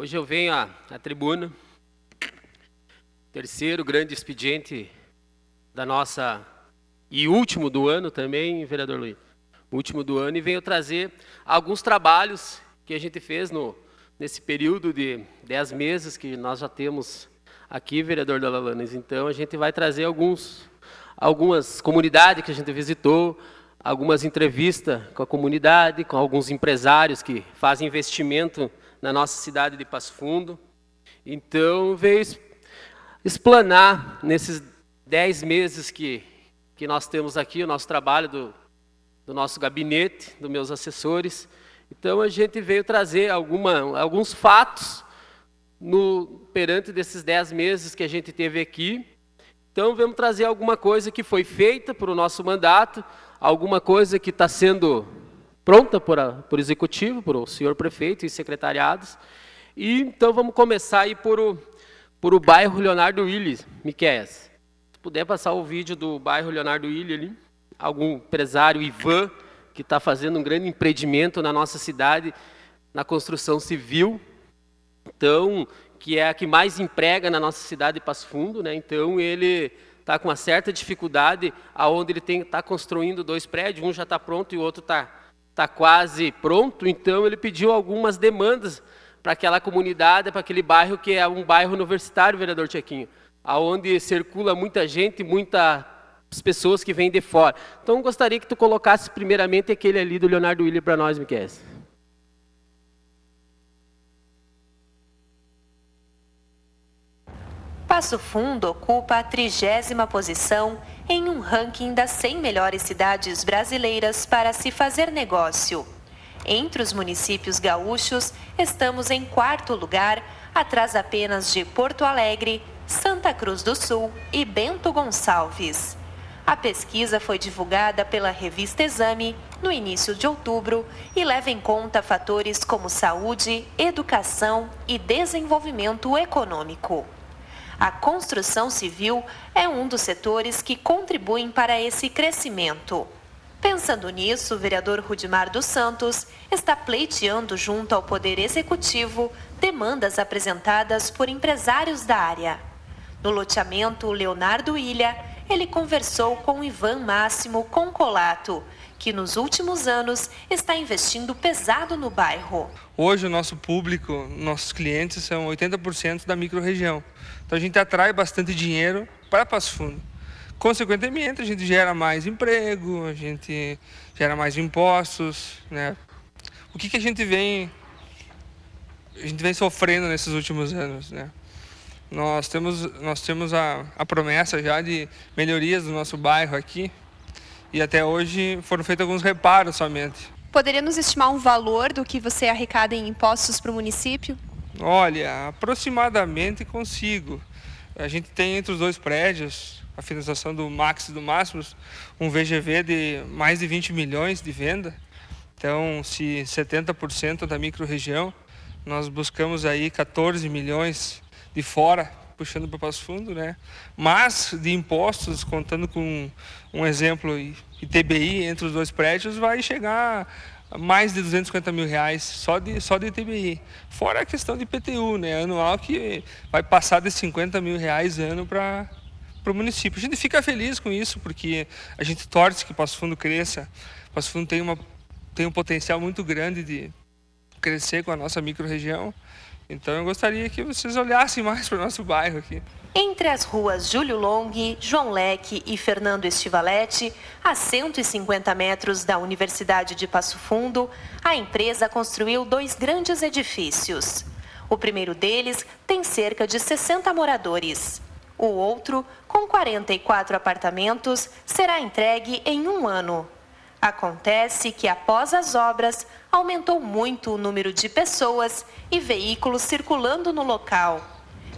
Hoje eu venho à, à tribuna, terceiro grande expediente da nossa e último do ano também, vereador Luiz, último do ano, e venho trazer alguns trabalhos que a gente fez no, nesse período de dez meses que nós já temos aqui, vereador Dalalanes. Então a gente vai trazer alguns, algumas comunidades que a gente visitou, algumas entrevistas com a comunidade, com alguns empresários que fazem investimento na nossa cidade de Passo Fundo. Então, veio explanar nesses dez meses que, que nós temos aqui, o nosso trabalho do, do nosso gabinete, dos meus assessores. Então, a gente veio trazer alguma, alguns fatos no, perante desses dez meses que a gente teve aqui. Então, vamos trazer alguma coisa que foi feita para o nosso mandato, alguma coisa que está sendo pronta por, a, por executivo, por o senhor prefeito e secretariados. E então vamos começar aí por o, por o bairro Leonardo Willis, Miquéias. Se puder passar o vídeo do bairro Leonardo Willis ali, algum empresário, Ivan, que está fazendo um grande empreendimento na nossa cidade, na construção civil, então, que é a que mais emprega na nossa cidade de Passo Fundo, né? então ele está com uma certa dificuldade, aonde ele está construindo dois prédios, um já está pronto e o outro está está quase pronto, então ele pediu algumas demandas para aquela comunidade, para aquele bairro que é um bairro universitário, vereador Tchequinho, aonde circula muita gente, muitas pessoas que vêm de fora. Então gostaria que tu colocasse primeiramente aquele ali do Leonardo Willi para nós, Miquel. Passo Fundo ocupa a trigésima posição em um ranking das 100 melhores cidades brasileiras para se fazer negócio. Entre os municípios gaúchos, estamos em quarto lugar, atrás apenas de Porto Alegre, Santa Cruz do Sul e Bento Gonçalves. A pesquisa foi divulgada pela revista Exame no início de outubro e leva em conta fatores como saúde, educação e desenvolvimento econômico. A construção civil é um dos setores que contribuem para esse crescimento. Pensando nisso, o vereador Rudimar dos Santos está pleiteando junto ao Poder Executivo demandas apresentadas por empresários da área. No loteamento Leonardo Ilha, ele conversou com Ivan Máximo Concolato, que nos últimos anos está investindo pesado no bairro. Hoje o nosso público, nossos clientes são 80% da microrregião. Então a gente atrai bastante dinheiro para Passo Fundo. Consequentemente, a gente gera mais emprego, a gente gera mais impostos, né? O que, que a gente vem a gente vem sofrendo nesses últimos anos, né? Nós temos nós temos a, a promessa já de melhorias do nosso bairro aqui e até hoje foram feitos alguns reparos somente. Poderia nos estimar um valor do que você arrecada em impostos para o município? Olha, aproximadamente consigo. A gente tem entre os dois prédios, a finalização do Max e do Máximos, um VGV de mais de 20 milhões de venda. Então, se 70% da microrregião, nós buscamos aí 14 milhões de fora, puxando para o Passo Fundo, né? Mas de impostos, contando com um exemplo ITBI entre os dois prédios, vai chegar mais de 250 mil reais só de, só de ITBI. Fora a questão de IPTU, né, anual, que vai passar de 50 mil reais ano para o município. A gente fica feliz com isso, porque a gente torce que Passo Fundo cresça. Passo Fundo tem, uma, tem um potencial muito grande de crescer com a nossa microrregião. Então eu gostaria que vocês olhassem mais para o nosso bairro aqui. Entre as ruas Júlio Long, João Leque e Fernando Estivalete, a 150 metros da Universidade de Passo Fundo, a empresa construiu dois grandes edifícios. O primeiro deles tem cerca de 60 moradores. O outro, com 44 apartamentos, será entregue em um ano. Acontece que, após as obras, aumentou muito o número de pessoas e veículos circulando no local.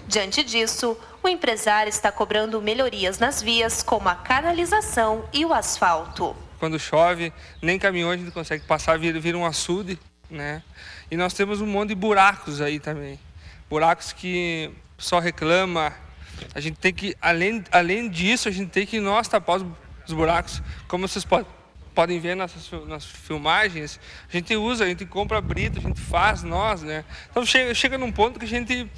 Diante disso, o empresário está cobrando melhorias nas vias, como a canalização e o asfalto. Quando chove, nem caminhões a gente consegue passar, vira, vira um açude, né? E nós temos um monte de buracos aí também. Buracos que só reclama. A gente tem que, além, além disso, a gente tem que nós tapar os, os buracos. Como vocês podem podem ver nas, nas filmagens, a gente usa, a gente compra brito, a gente faz nós, né? Então chega, chega num ponto que a gente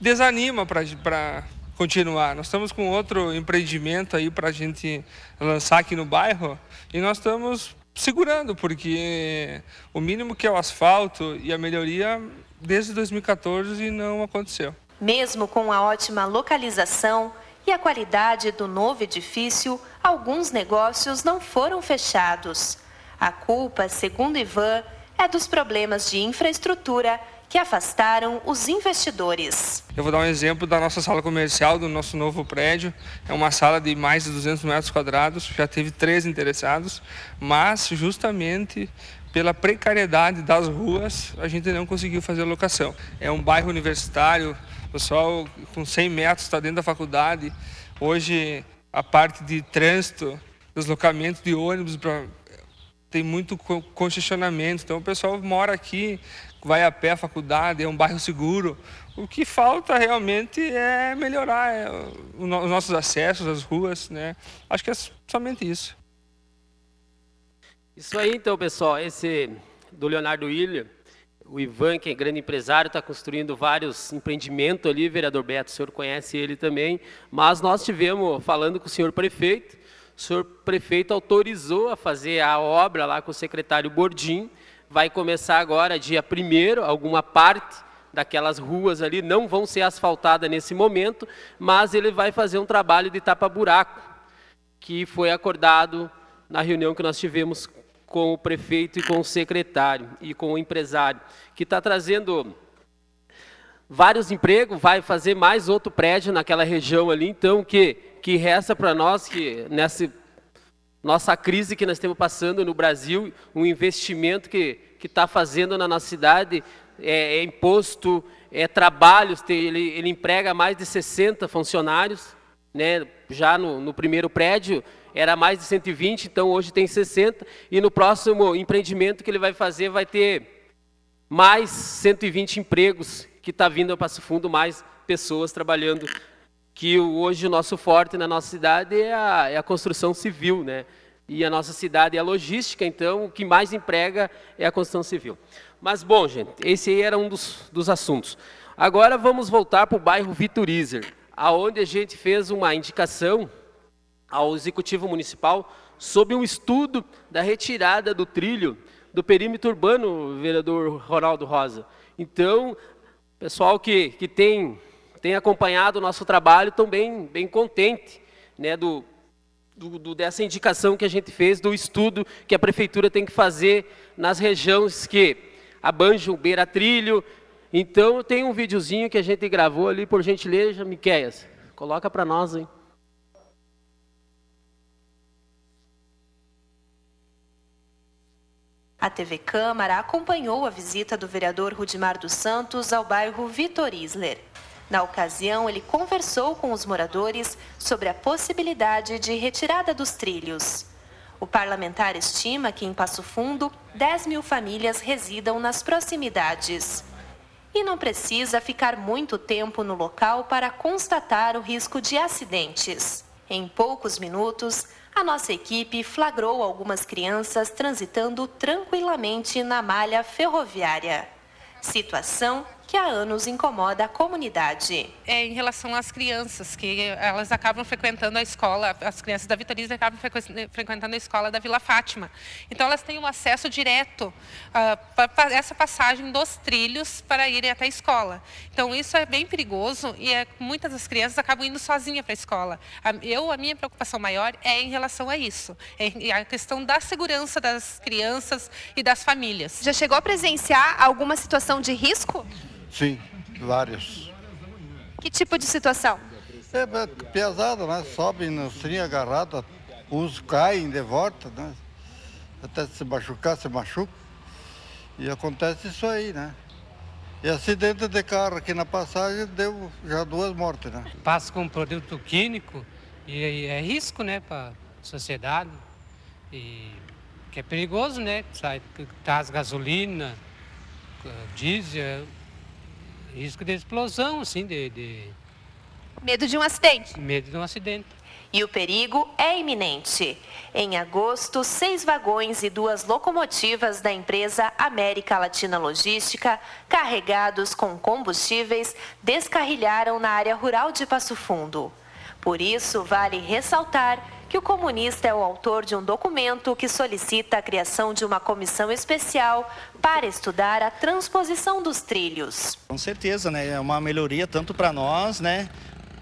desanima para continuar. Nós estamos com outro empreendimento aí para a gente lançar aqui no bairro e nós estamos segurando, porque o mínimo que é o asfalto e a melhoria desde 2014 não aconteceu. Mesmo com a ótima localização e a qualidade do novo edifício, alguns negócios não foram fechados. A culpa, segundo Ivan, é dos problemas de infraestrutura que afastaram os investidores. Eu vou dar um exemplo da nossa sala comercial, do nosso novo prédio. É uma sala de mais de 200 metros quadrados, já teve três interessados, mas justamente pela precariedade das ruas, a gente não conseguiu fazer locação. É um bairro universitário, pessoal com 100 metros está dentro da faculdade. Hoje, a parte de trânsito, deslocamento de ônibus, pra, tem muito congestionamento. Então, o pessoal mora aqui, vai a pé à faculdade, é um bairro seguro. O que falta realmente é melhorar é, os nossos acessos, as ruas, né? Acho que é somente isso. Isso aí, então, pessoal. Esse do Leonardo William, o Ivan, que é grande empresário, está construindo vários empreendimentos ali, vereador Beto, o senhor conhece ele também. Mas nós tivemos, falando com o senhor prefeito, o senhor prefeito autorizou a fazer a obra lá com o secretário Bordim, vai começar agora, dia 1 alguma parte daquelas ruas ali não vão ser asfaltadas nesse momento, mas ele vai fazer um trabalho de tapa-buraco, que foi acordado na reunião que nós tivemos com o prefeito e com o secretário e com o empresário, que está trazendo vários empregos, vai fazer mais outro prédio naquela região ali, então que, que resta para nós que nessa nossa crise que nós estamos passando no Brasil, um investimento que está fazendo na nossa cidade, é, é imposto, é trabalho, ele, ele, emprega mais de 60 funcionários, né? já no, no primeiro prédio era mais de 120, então hoje tem 60, e no próximo empreendimento que ele vai fazer vai ter mais 120 empregos que está vindo ao Passo Fundo, mais pessoas trabalhando que hoje o nosso forte na nossa cidade é a, é a construção civil, né? E a nossa cidade é a logística, então o que mais emprega é a construção civil. Mas, bom, gente, esse aí era um dos, dos assuntos. Agora vamos voltar para o bairro Viturizer, aonde a gente fez uma indicação ao Executivo Municipal sobre um estudo da retirada do trilho do perímetro urbano, vereador Ronaldo Rosa. Então, pessoal que, que tem tem acompanhado o nosso trabalho estão bem, contente né, do, do, dessa indicação que a gente fez, do estudo que a prefeitura tem que fazer nas regiões que abanjam beira trilho. Então, tem um videozinho que a gente gravou ali, por gentileza, Miqueias, coloca para nós, hein? A TV Câmara acompanhou a visita do vereador Rudimar dos Santos ao bairro Vitor Isler. Na ocasião, ele conversou com os moradores sobre a possibilidade de retirada dos trilhos. O parlamentar estima que em Passo Fundo, 10 mil famílias residam nas proximidades. E não precisa ficar muito tempo no local para constatar o risco de acidentes. Em poucos minutos, a nossa equipe flagrou algumas crianças transitando tranquilamente na malha ferroviária. Situação que há anos incomoda a comunidade. É em relação às crianças, que elas acabam frequentando a escola, as crianças da Vitoriza acabam frequentando a escola da Vila Fátima. Então elas têm um acesso direto uh, para essa passagem dos trilhos para irem até a escola. Então isso é bem perigoso e é, muitas das crianças acabam indo sozinhas para a escola. Eu, a minha preocupação maior é em relação a isso, é a questão da segurança das crianças e das famílias. Já chegou a presenciar alguma situação de risco? Sim, várias. Que tipo de situação? É, é pesada, né? Sobem no trem agarrado, uns caem de volta, né? Até se machucar, se machuca. E acontece isso aí, né? E acidente de carro aqui na passagem deu já duas mortes, né? Passa com produto químico e é risco, né, para a sociedade. E que é perigoso, né? Sai, traz gasolina, diesel, risco de explosão, assim, de, de... Medo de um acidente. Medo de um acidente. E o perigo é iminente. Em agosto, seis vagões e duas locomotivas da empresa América Latina Logística, carregados com combustíveis, descarrilharam na área rural de Passo Fundo. Por isso, vale ressaltar que o comunista é o autor de um documento que solicita a criação de uma comissão especial para estudar a transposição dos trilhos. Com certeza, né? É uma melhoria tanto para nós, né?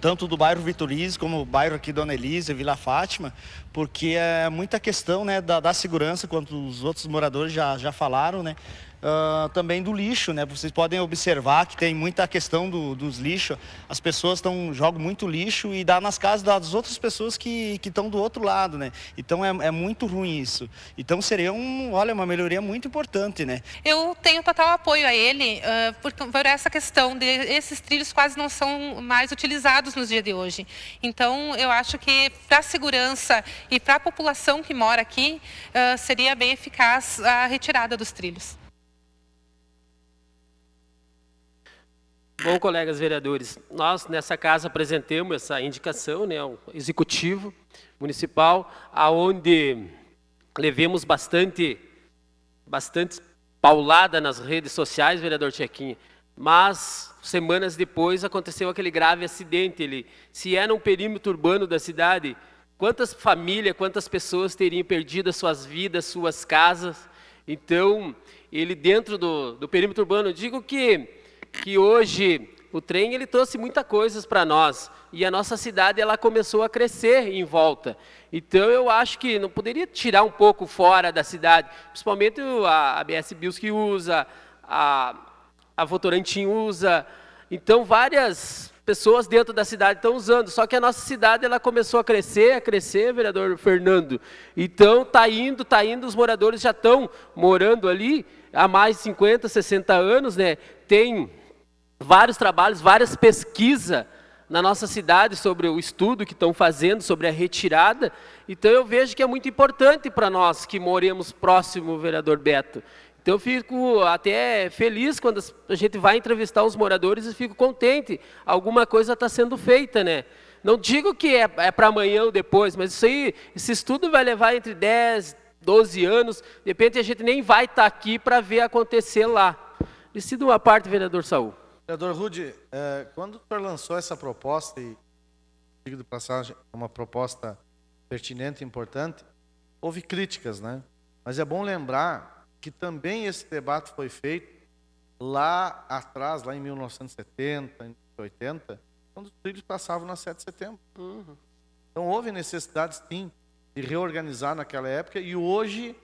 Tanto do bairro Vitoriz como o bairro aqui Dona Elisa, Vila Fátima, porque é muita questão né, da, da segurança, quanto os outros moradores já, já falaram, né? Uh, também do lixo, né? Vocês podem observar que tem muita questão do, dos lixos. As pessoas estão jogam muito lixo e dá nas casas das outras pessoas que estão do outro lado, né? Então é, é, muito ruim isso. Então seria um, olha, uma melhoria muito importante, né? Eu tenho total apoio a ele uh, por, por essa questão de esses trilhos quase não são mais utilizados nos dias de hoje. Então eu acho que para a segurança e para a população que mora aqui uh, seria bem eficaz a retirada dos trilhos. Bom, colegas vereadores, nós nessa casa apresentamos essa indicação, né, um executivo municipal, aonde levemos bastante, bastante paulada nas redes sociais, vereador Tchequinha, mas semanas depois aconteceu aquele grave acidente. Ele, se era um perímetro urbano da cidade, quantas famílias, quantas pessoas teriam perdido as suas vidas, suas casas? Então, ele dentro do, do perímetro urbano, digo que que hoje o trem ele trouxe muitas coisas para nós e a nossa cidade ela começou a crescer em volta. Então eu acho que não poderia tirar um pouco fora da cidade, principalmente a ABS Bills que usa, a, a Votorantim usa. Então várias pessoas dentro da cidade estão usando, só que a nossa cidade ela começou a crescer, a crescer, vereador Fernando. Então tá indo, tá indo, os moradores já estão morando ali há mais de 50, 60 anos, né? Tem vários trabalhos, várias pesquisas na nossa cidade sobre o estudo que estão fazendo sobre a retirada. Então eu vejo que é muito importante para nós que moremos próximo, vereador Beto. Então eu fico até feliz quando a gente vai entrevistar os moradores e fico contente. Alguma coisa está sendo feita, né? Não digo que é, é para amanhã ou depois, mas isso aí, esse estudo vai levar entre 10, 12 anos. De repente a gente nem vai estar tá aqui para ver acontecer lá. Decido uma parte, vereador Saul. Vereador Rude, é, quando o senhor lançou essa proposta, e digo de passagem, é uma proposta pertinente e importante, houve críticas, né? Mas é bom lembrar que também esse debate foi feito lá atrás, lá em 1970, 1980, quando os trilhos passavam na 7 de setembro. Uhum. Então houve necessidade, sim, de reorganizar naquela época e hoje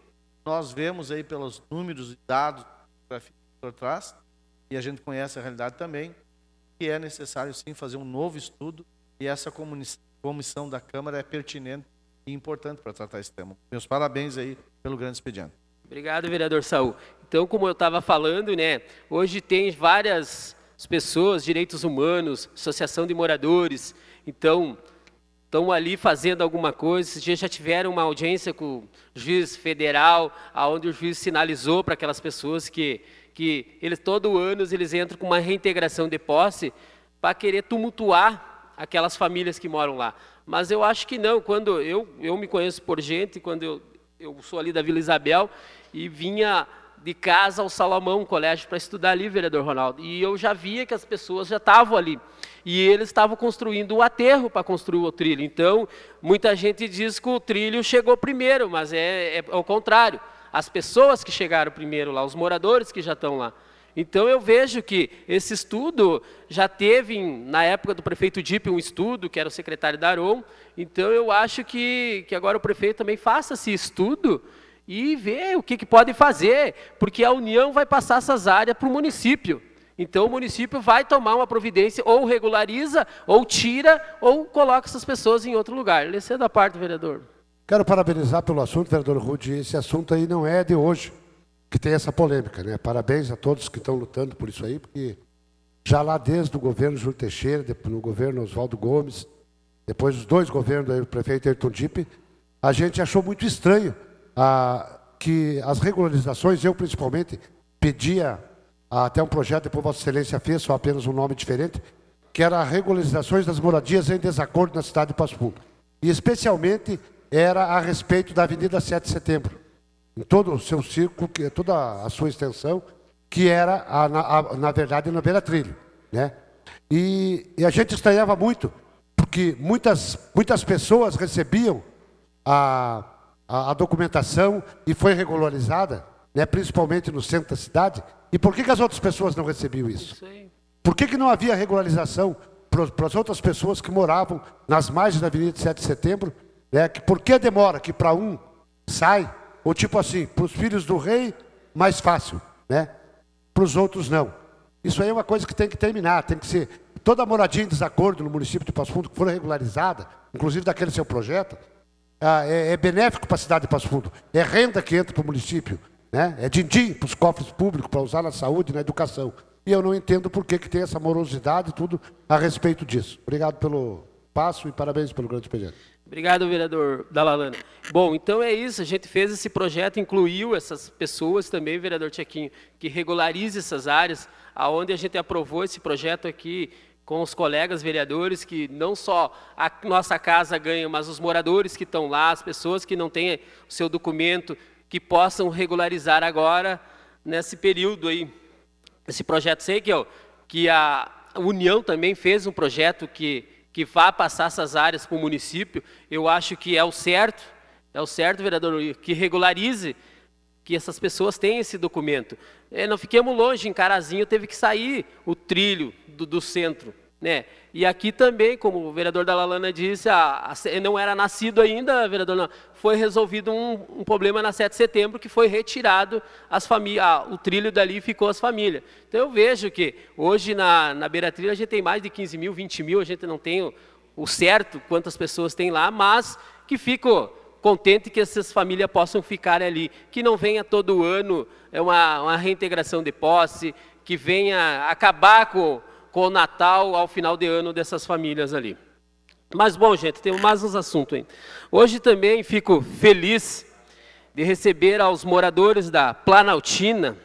nós vemos aí pelos números e dados que o senhor traz, e a gente conhece a realidade também, que é necessário sim fazer um novo estudo e essa comissão da Câmara é pertinente e importante para tratar esse tema. Meus parabéns aí pelo grande expediente. Obrigado, vereador Saul. Então, como eu estava falando, né, hoje tem várias pessoas, direitos humanos, associação de moradores, então estão ali fazendo alguma coisa. Esses dias já tiveram uma audiência com o juiz federal, aonde o juiz sinalizou para aquelas pessoas que que eles todo ano eles entram com uma reintegração de posse para querer tumultuar aquelas famílias que moram lá. Mas eu acho que não, quando eu, eu me conheço por gente, quando eu, eu sou ali da Vila Isabel e vinha de casa ao Salomão, colégio, para estudar ali, vereador Ronaldo. E eu já via que as pessoas já estavam ali. E eles estavam construindo o aterro para construir o trilho. Então, muita gente diz que o trilho chegou primeiro, mas é, é, é o contrário as pessoas que chegaram primeiro lá, os moradores que já estão lá. Então eu vejo que esse estudo já teve, na época do prefeito Dipe, um estudo, que era o secretário da. Então eu acho que, que agora o prefeito também faça esse estudo e vê o que, que pode fazer, porque a União vai passar essas áreas para o município. Então o município vai tomar uma providência, ou regulariza, ou tira, ou coloca essas pessoas em outro lugar. Esse da parte, vereador. Quero parabenizar pelo assunto, vereador Rude. Esse assunto aí não é de hoje que tem essa polêmica, né? Parabéns a todos que estão lutando por isso aí, porque já lá desde o governo Júlio Teixeira, no governo Oswaldo Gomes, depois os dois governos do prefeito Ayrton Dipp, a gente achou muito estranho ah, que as regularizações, eu principalmente, pedia ah, até um projeto, depois Vossa Excelência fez, só apenas um nome diferente, que era regularizações das moradias em desacordo na cidade de Passo Fundo. e especialmente era a respeito da Avenida 7 de Setembro, em todo o seu círculo, toda a sua extensão, que era, a, na, a- na verdade, na beira trilho. Né? E, e a gente estranhava muito, porque muitas, muitas pessoas recebiam a, a, a documentação e foi regularizada, né, principalmente no centro da cidade. E por que, que as outras pessoas não recebiam isso? Por que, que não havia regularização para as outras pessoas que moravam nas margens da Avenida 7 de Setembro? Né? Que, por que demora que para um sai, ou tipo assim, para os filhos do rei, mais fácil, né? para os outros não. Isso aí é uma coisa que tem que terminar, tem que ser. Toda moradia em desacordo no município de Passo Fundo que for regularizada, inclusive daquele seu projeto, ah, é, é benéfico para a cidade de Passo Fundo. É renda que entra para o município. Né? É din-din para os cofres públicos, para usar na saúde na educação. E eu não entendo por que, que tem essa morosidade e tudo a respeito disso. Obrigado pelo passo e parabéns pelo grande expediente. Obrigado, vereador Dalalana. Bom, então é isso. A gente fez esse projeto, incluiu essas pessoas também, vereador Tchequinho, que regularize essas áreas, aonde a gente aprovou esse projeto aqui com os colegas vereadores, que não só a nossa casa ganha, mas os moradores que estão lá, as pessoas que não têm o seu documento, que possam regularizar agora, nesse período aí. Esse projeto, sei que, ó, que a União também fez um projeto que que vá passar essas áreas para o município, eu acho que é o certo, é o certo, vereador, que regularize que essas pessoas tenham esse documento. É, não fiquemos longe, em Carazinho teve que sair o trilho do, do centro. Né? E aqui também, como o vereador da Lalana disse, a, a, não era nascido ainda, vereador, não, foi resolvido um, um, problema na 7 de setembro que foi retirado as famílias, o trilho dali ficou as famílias. Então eu vejo que hoje na, na beira trilha a gente tem mais de 15 mil, 20 mil, a gente não tem o, o certo quantas pessoas tem lá, mas que fico contente que essas famílias possam ficar ali, que não venha todo ano é uma, uma reintegração de posse, que venha acabar com com o Natal ao final de ano dessas famílias ali. Mas, bom, gente, tem mais uns assuntos aí. Hoje também fico feliz de receber aos moradores da Planaltina,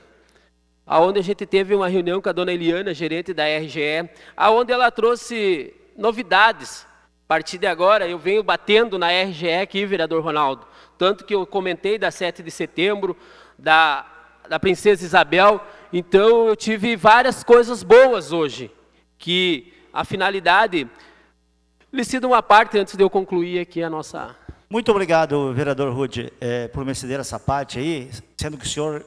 aonde a gente teve uma reunião com a dona Eliana, gerente da RGE, aonde ela trouxe novidades. A partir de agora, eu venho batendo na RGE aqui, vereador Ronaldo. Tanto que eu comentei da 7 de setembro, da, da Princesa Isabel. Então, eu tive várias coisas boas hoje que a finalidade lhe cida uma parte antes de eu concluir aqui a nossa. Muito obrigado, vereador Rude, é, por me ceder essa parte aí, sendo que o senhor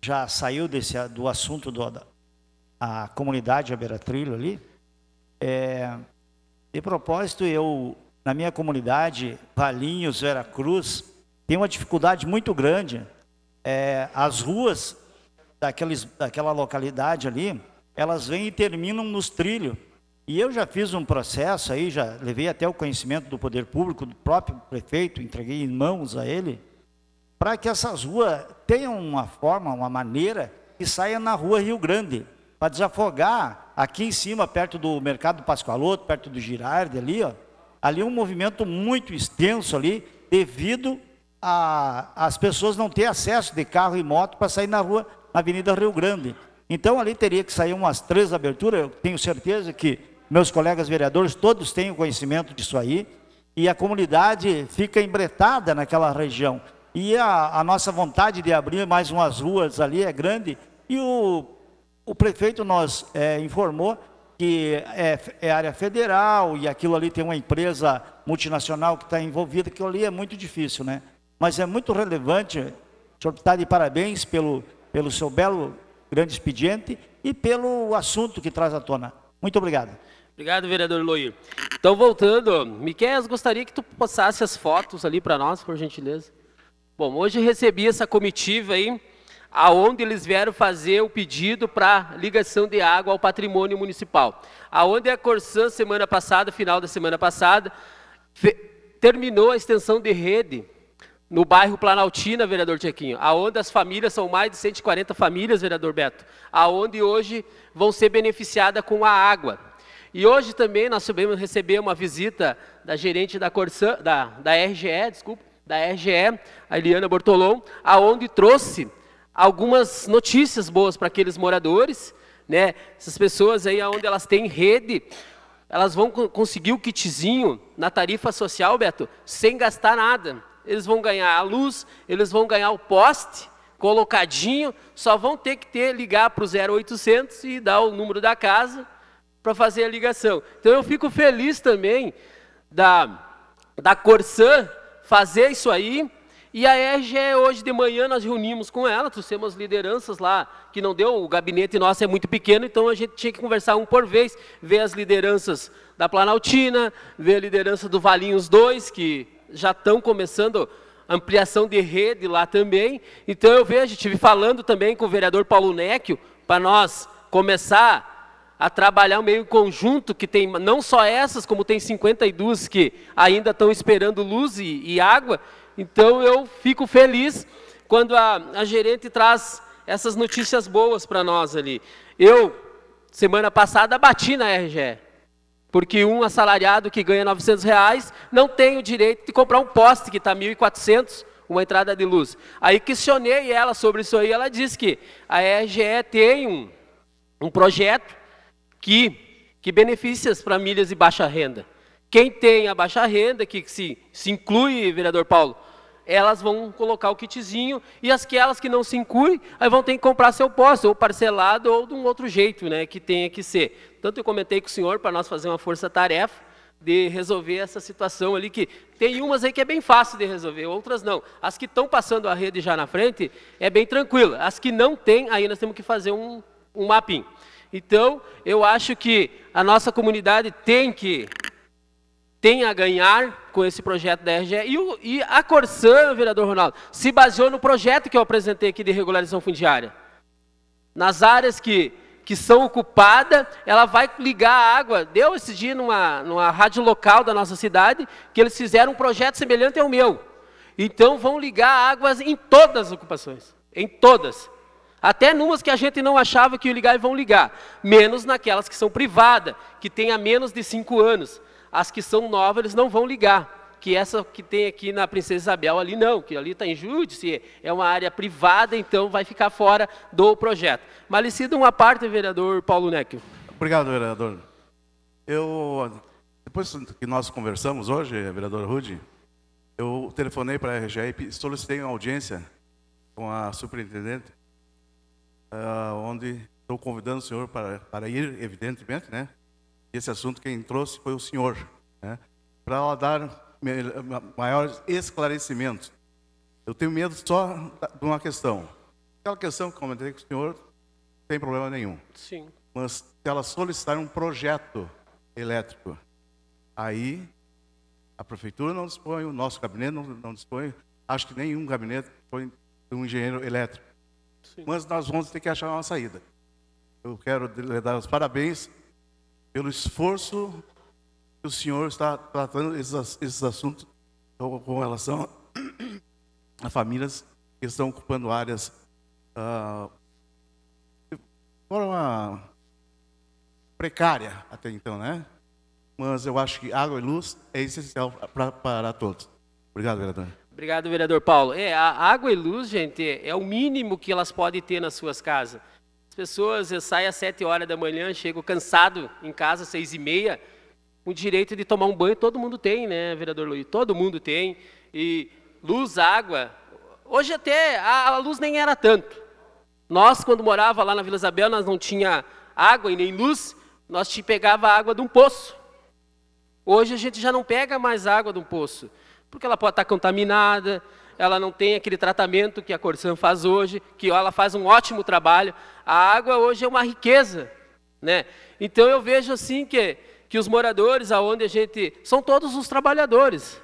já saiu desse, do assunto do, da a comunidade Aberatrilho ali. É, de propósito, eu, na minha comunidade, Valinhos, Veracruz, tem uma dificuldade muito grande. É, as ruas daqueles, daquela localidade ali, elas vêm e terminam nos trilhos. E eu já fiz um processo aí, já levei até o conhecimento do poder público, do próprio prefeito, entreguei em mãos a ele, para que essas ruas tenham uma forma, uma maneira que saia na rua Rio Grande, para desafogar aqui em cima, perto do Mercado Pascoaloto, perto do Girardi ali, ó, ali um movimento muito extenso ali, devido a as pessoas não ter acesso de carro e moto para sair na rua, na Avenida Rio Grande. Então ali teria que sair umas três aberturas, eu tenho certeza que meus colegas vereadores todos têm conhecimento disso aí, e a comunidade fica embretada naquela região. E a, a nossa vontade de abrir mais umas ruas ali é grande, e o, o prefeito nos é, informou que é, é, área federal e aquilo ali tem uma empresa multinacional que está envolvida, que ali é muito difícil, né? Mas é muito relevante, o senhor está de parabéns pelo, pelo seu belo grande expediente e pelo assunto que traz à tona. Muito obrigado. Obrigado, vereador Loir. Então, voltando, Miquel, gostaria que tu passasse as fotos ali para nós, por gentileza. Bom, hoje recebi essa comitiva aí, aonde eles vieram fazer o pedido para ligação de água ao patrimônio municipal. Aonde a Corsã, semana passada, final da semana passada, terminou a extensão de rede no bairro Planaltina, vereador Tchequinho, aonde as famílias são mais de 140 famílias, vereador Beto, aonde hoje vão ser beneficiadas com a água. E hoje também nós subimos receber uma visita da gerente da Corsã, da, da RGE, desculpa, da RGE, a Eliana Bortolom, aonde trouxe algumas notícias boas para aqueles moradores, né? Essas pessoas aí aonde elas têm rede, elas vão conseguir o kitzinho na tarifa social, Beto, sem gastar nada. Eles vão ganhar a luz, eles vão ganhar o poste colocadinho, só vão ter que ter ligar para o 0800 e dar o número da casa para fazer a ligação. Então eu fico feliz também da da Corsã fazer isso aí, e a RGE, hoje de manhã, nós reunimos com ela, trouxemos lideranças lá, que não deu, o gabinete nosso é muito pequeno, então a gente tinha que conversar um por vez, ver as lideranças da Planaltina, ver a liderança do Valinhos 2, que já estão começando ampliação de rede lá também. Então eu vejo, estive falando também com o vereador Paulo Necchio, para nós começar a trabalhar um meio conjunto, que tem não só essas, como tem 52 que ainda estão esperando luz e, e água, então eu fico feliz quando a, a gerente traz essas notícias boas para nós ali. Eu, semana passada, bati na RGE. Porque um assalariado que ganha 900 reais não tem o direito de comprar um poste que está 1.400, uma entrada de luz. Aí questionei ela sobre isso aí, ela disse que a RGE tem um, um projeto que, que beneficia as famílias de baixa renda. Quem tem a baixa renda, que se, se inclui, vereador Paulo, elas vão colocar o kitzinho e aquelas que não se incluem, aí vão ter que comprar seu posto, ou parcelado, ou de um outro jeito, né, que tenha que ser. Tanto eu comentei com o senhor para nós fazer uma força-tarefa de resolver essa situação ali, que tem umas aí que é bem fácil de resolver, outras não. As que estão passando a rede já na frente, é bem tranquila. As que não tem, aí nós temos que fazer um, um mapping. Então, eu acho que a nossa comunidade tem que tem a ganhar com esse projeto da RGE. E, o, e a Corsã, vereador Ronaldo, se baseou no projeto que eu apresentei aqui de regularização fundiária. Nas áreas que, que são ocupadas, ela vai ligar a água. Deu esse dia numa, numa rádio local da nossa cidade, que eles fizeram um projeto semelhante ao meu. Então vão ligar águas em todas as ocupações. Em todas. Até numas que a gente não achava que ia ligar e vão ligar. Menos naquelas que são privadas, que têm a menos de cinco anos. As que são novas, eles não vão ligar. Que essa que tem aqui na Princesa Isabel, ali não, que ali está em Júdice, é uma área privada, então vai ficar fora do projeto. Malicida uma parte, vereador Paulo Necchio. Obrigado, vereador. Eu, depois que nós conversamos hoje, vereador Rude, eu telefonei para a RGE e solicitei uma audiência com a superintendente, uh, onde estou convidando o senhor para, para ir, evidentemente, né? Esse assunto quem trouxe foi o senhor, né? para ela dar maiores esclarecimentos. Eu tenho medo só de uma questão. Aquela questão que comentei com o senhor, não tem problema nenhum. Sim. Mas se ela solicitar um projeto elétrico, aí a prefeitura não dispõe, o nosso gabinete não, não dispõe, acho que nenhum gabinete dispõe de um engenheiro elétrico. Sim. Mas nós vamos ter que achar uma saída. Eu quero lhe dar os parabéns pelo esforço que o senhor está tratando esses, esses assuntos com relação a famílias que estão ocupando áreas uh, de forma precária até então, né? Mas eu acho que água e luz é essencial para todos. Obrigado, vereador. Obrigado, vereador Paulo. É, a água e luz, gente, é o mínimo que elas podem ter nas suas casas. As pessoas saem às sete horas da manhã, chegam cansado em casa às seis e meia. O direito de tomar um banho todo mundo tem, né, vereador Luiz? Todo mundo tem. E luz, água. Hoje até a, a luz nem era tanto. Nós, quando morava lá na Vila Isabel, nós não tinha água e nem luz. Nós te pegava água de um poço. Hoje a gente já não pega mais água de um poço, porque ela pode estar contaminada, ela não tem aquele tratamento que a Corsan faz hoje, que ela faz um ótimo trabalho. A água hoje é uma riqueza, né? Então eu vejo assim que que os moradores aonde a gente são todos os trabalhadores.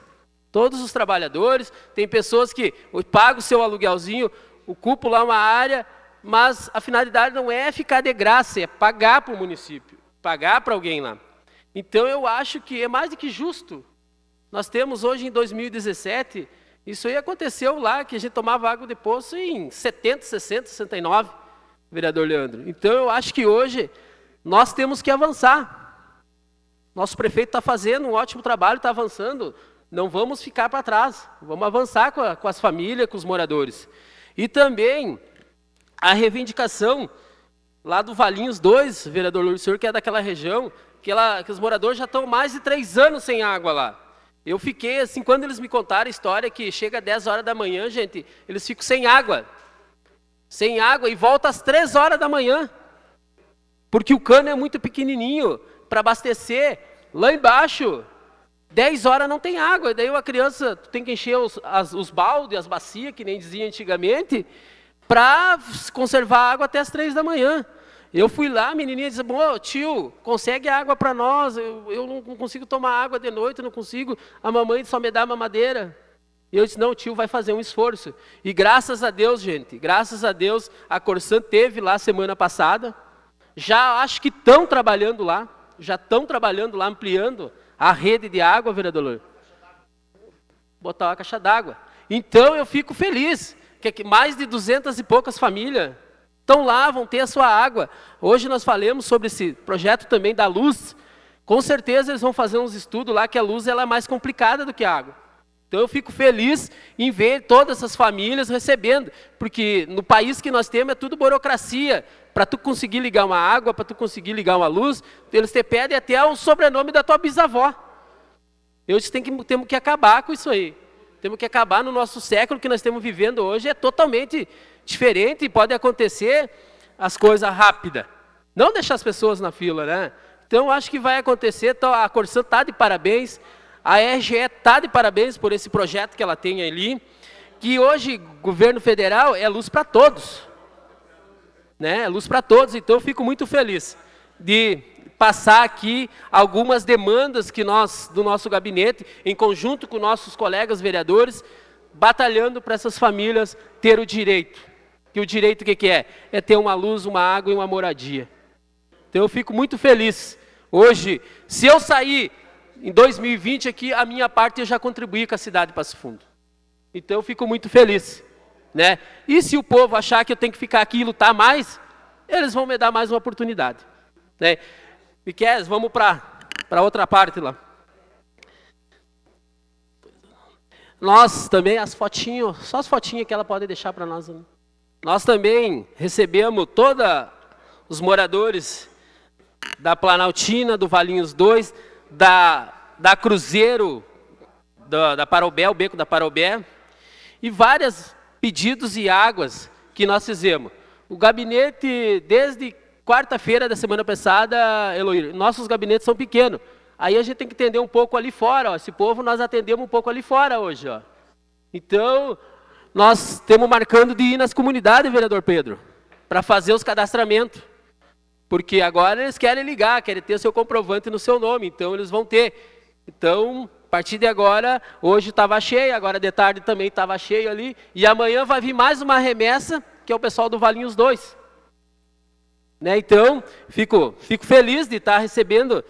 Todos os trabalhadores, tem pessoas que pagam o seu aluguelzinho, ocupam lá uma área, mas a finalidade não é ficar de graça, é pagar para o município, pagar para alguém lá. Então eu acho que é mais do que justo. Nós temos hoje em 2017 isso aí aconteceu lá, que a gente tomava água de poço em 70, 60, 69, vereador Leandro. Então, eu acho que hoje nós temos que avançar. Nosso prefeito está fazendo um ótimo trabalho, está avançando. Não vamos ficar para trás, vamos avançar com, a, com as famílias, com os moradores. E também a reivindicação lá do Valinhos 2, vereador Lourdes que é daquela região, que, ela, que os moradores já estão mais de três anos sem água lá. Eu fiquei assim, quando eles me contaram a história que chega às 10 horas da manhã, gente, eles ficam sem água. Sem água e volta às 3 horas da manhã. Porque o cano é muito pequenininho para abastecer. Lá embaixo, 10 horas não tem água. E daí uma criança tem que encher os, as, os baldes, as bacias, que nem dizia antigamente, para conservar água até as 3 da manhã. Eu fui lá, a menininha disse, bom, tio, consegue água para nós, eu, eu não consigo tomar água de noite, não consigo, a mamãe só me dá mamadeira. E eu disse, não, tio vai fazer um esforço. E graças a Deus, gente, graças a Deus, a Corsan teve lá semana passada, já acho que estão trabalhando lá, já estão trabalhando lá, ampliando a rede de água, vereador. Botar uma caixa d'água. Então eu fico feliz, que mais de duzentas e poucas famílias estão lá, vão ter a sua água. Hoje nós falamos sobre esse projeto também da luz. Com certeza eles vão fazer uns estudos lá que a luz ela é mais complicada do que a água. Então eu fico feliz em ver todas essas famílias recebendo, porque no país que nós temos é tudo burocracia. Para tu conseguir ligar uma água, para tu conseguir ligar uma luz, eles te pedem até o sobrenome da tua bisavó. Eu disse, tem que, temos que acabar com isso aí. Temos que acabar no nosso século que nós estamos vivendo hoje, é totalmente diferente e pode acontecer as coisas rápidas. Não deixar as pessoas na fila, né? Então, acho que vai acontecer. Então, a Corsã está de parabéns. A RGE está de parabéns por esse projeto que ela tem ali. Que hoje, governo federal, é luz para todos. Né? É luz para todos. Então, eu fico muito feliz de passar aqui algumas demandas que nós, do nosso gabinete, em conjunto com nossos colegas vereadores, batalhando para essas famílias ter o direito que o direito o que, que é? É ter uma luz, uma água e uma moradia. Então eu fico muito feliz. Hoje, se eu sair em 2020 aqui, a minha parte eu já contribuí com a cidade de Passo Fundo. Então eu fico muito feliz. Né? E se o povo achar que eu tenho que ficar aqui e lutar mais, eles vão me dar mais uma oportunidade. Né? Miquel, vamos para outra parte lá. Nós também, as fotinhas, só as fotinhas que ela pode deixar para nós. Né? Nós também recebemos todos os moradores da Planaltina, do Valinhos 2, da, da Cruzeiro, da, da Parobé, o Beco da Parobé, e vários pedidos e águas que nós fizemos. O gabinete, desde quarta-feira da semana passada, Eloy, nossos gabinetes são pequenos. Aí a gente tem que atender um pouco ali fora. Ó. Esse povo nós atendemos um pouco ali fora hoje. Ó. Então, nós temos marcando de ir nas comunidades, vereador Pedro, para fazer os cadastramentos. Porque agora eles querem ligar, querem ter seu comprovante no seu nome, então eles vão ter. Então, a partir de agora, hoje estava cheio, agora de tarde também estava cheio ali, e amanhã vai vir mais uma remessa, que é o pessoal do Valinhos 2. Né? Então, fico, fico feliz de estar recebendo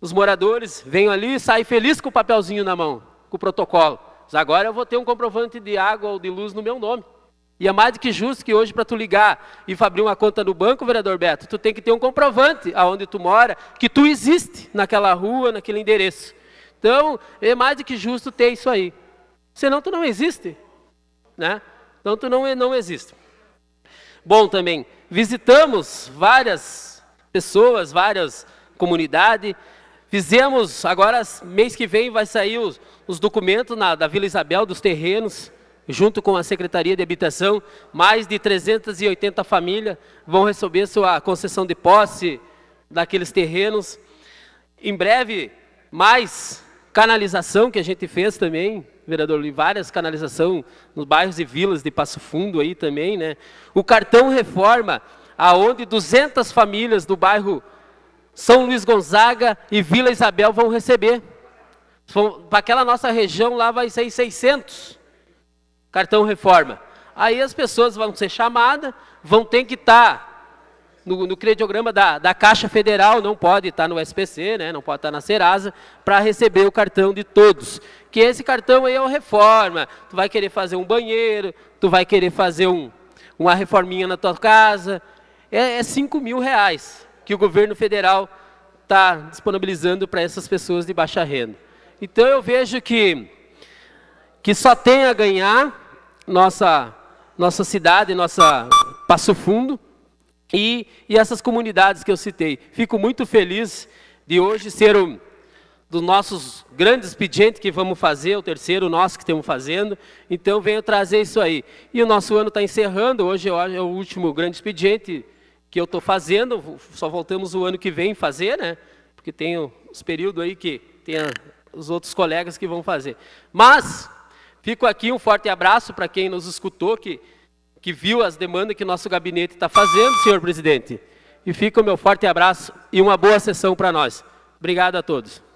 os moradores, venho ali e saio feliz com o papelzinho na mão, com o protocolo. Mas agora eu vou ter um comprovante de água ou de luz no meu nome. E é mais do que justo que hoje, para tu ligar e abrir uma conta no banco, vereador Beto, tu tem que ter um comprovante aonde tu mora, que tu existe naquela rua, naquele endereço. Então, é mais do que justo ter isso aí. Senão tu não existe. Né? Então tu não, não existe. Bom também, visitamos várias pessoas, várias comunidades, Fizemos, agora mês que vem vai sair os, os documentos na, da Vila Isabel, dos terrenos, junto com a Secretaria de Habitação, mais de 380 famílias vão receber sua concessão de posse daqueles terrenos. Em breve, mais canalização que a gente fez também, vereador, várias canalização nos bairros e vilas de Passo Fundo aí também, né? O cartão reforma, aonde 200 famílias do bairro são Luís Gonzaga e Vila Isabel vão receber. Para aquela nossa região lá vai ser 600 cartão reforma. Aí as pessoas vão ser chamadas, vão ter que estar tá no, no crediograma da, da Caixa Federal, não pode estar tá no SPC, né, não pode estar tá na Serasa, para receber o cartão de todos. Que esse cartão aí é uma reforma. Tu vai querer fazer um banheiro, tu vai querer fazer um, uma reforminha na tua casa. É, é 5 mil reais que o governo federal está disponibilizando para essas pessoas de baixa renda. Então eu vejo que, que só tem a ganhar nossa, nossa cidade, nossa Passo Fundo e, e essas comunidades que eu citei. Fico muito feliz de hoje ser um dos nossos grandes expedientes que vamos fazer, o terceiro nosso que estamos fazendo. Então, venho trazer isso aí. E o nosso ano está encerrando, hoje é o último grande expediente que eu estou fazendo, só voltamos o ano que vem fazer, né? Porque tem os períodos aí que tem os outros colegas que vão fazer. Mas, fico aqui um forte abraço para quem nos escutou, que, que viu as demandas que nosso gabinete está fazendo, senhor presidente. E fica o meu forte abraço e uma boa sessão para nós. Obrigado a todos.